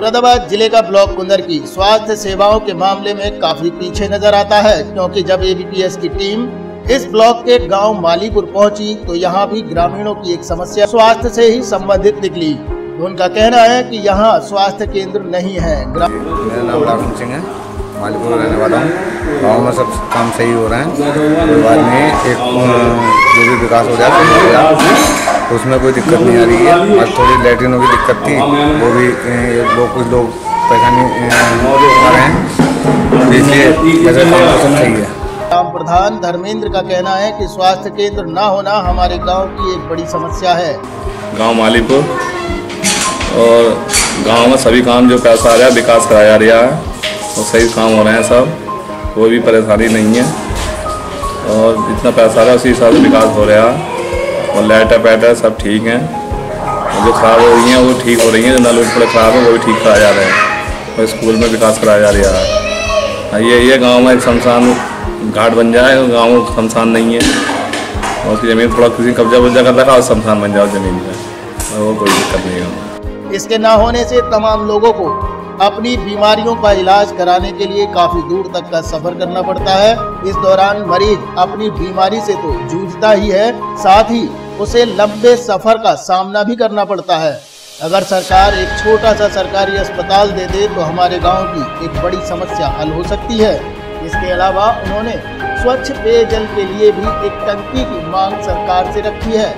मुरादाबाद ज़िले का ब्लॉक कुंदर की स्वास्थ्य सेवाओं के मामले में काफ़ी पीछे नज़र आता है, क्योंकि जब एबीपीएस की टीम इस ब्लॉक के गाँव मालीपुर पहुँची तो यहाँ भी ग्रामीणों की एक समस्या स्वास्थ्य से ही संबंधित निकली। उनका कहना है कि यहाँ स्वास्थ्य केंद्र नहीं है। मेरा नाम राहुल सिंह है। मालीपुर रहने वाला हूँ। गाँव में सब काम सही हो रहे हैं। नहीं है एक जो भी विकास हो है तो उसमें कोई दिक्कत नहीं आ रही है। आज थोड़ी लैट्रिनों की दिक्कत थी वो भी लोग कुछ लोग अ, आ रहे हैं। तो इसलिए तो सही है। ग्राम प्रधान धर्मेंद्र का कहना है कि स्वास्थ्य केंद्र न होना हमारे गाँव की एक बड़ी समस्या है। गाँव मालीपुर और गाँव में सभी काम जो पैसा आ रहा है विकास कराया जा रहा है और सही काम हो रहे हैं सब कोई भी परेशानी नहीं है। और जितना पैसा आ रहा है उसी हिसाब से विकास हो रहा है। और लाइट पैटर सब ठीक हैं। जो खराब हो रही हैं वो ठीक हो रही हैं जो नल थोड़े खराब है वो भी ठीक कराया जा रहे हैं। और स्कूल में विकास कराया जा रहा है। हाँ, ये ये गाँव में एक शमशान घाट बन जाए गाँव में शमशान नहीं है। और उसकी ज़मीन थोड़ा किसी कब्जा वब्जा कर रखा और शमशान बन जाओ ज़मीन में। और वो कोई दिक्कत नहीं है। इसके ना होने से तमाम लोगों को अपनी बीमारियों का इलाज कराने के लिए काफ़ी दूर तक का सफ़र करना पड़ता है। इस दौरान मरीज़ अपनी बीमारी से तो जूझता ही है साथ ही उसे लंबे सफ़र का सामना भी करना पड़ता है। अगर सरकार एक छोटा सा सरकारी अस्पताल दे दे तो हमारे गाँव की एक बड़ी समस्या हल हो सकती है। इसके अलावा उन्होंने स्वच्छ पेयजल के लिए भी एक टंकी की मांग सरकार से रखी है।